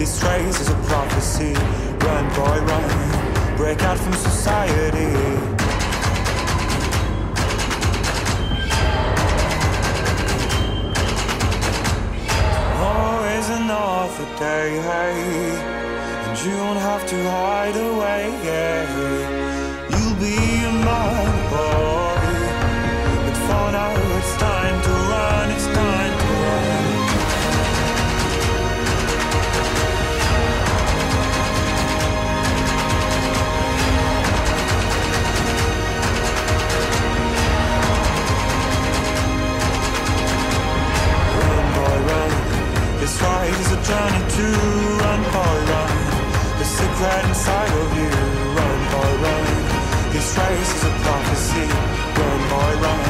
This race is a prophecy. Run, boy, run. Break out from society. Oh, Always another day. And you don't have to hide away. You'll be Secret inside of you. Run, boy, run. This race is a prophecy. Run, boy, run.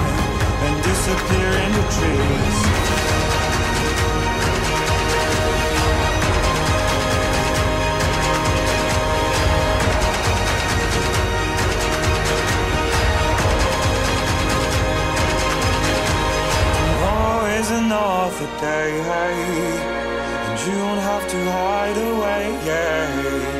And disappear in the trees. Another day. And you don't have to hide away, yeah.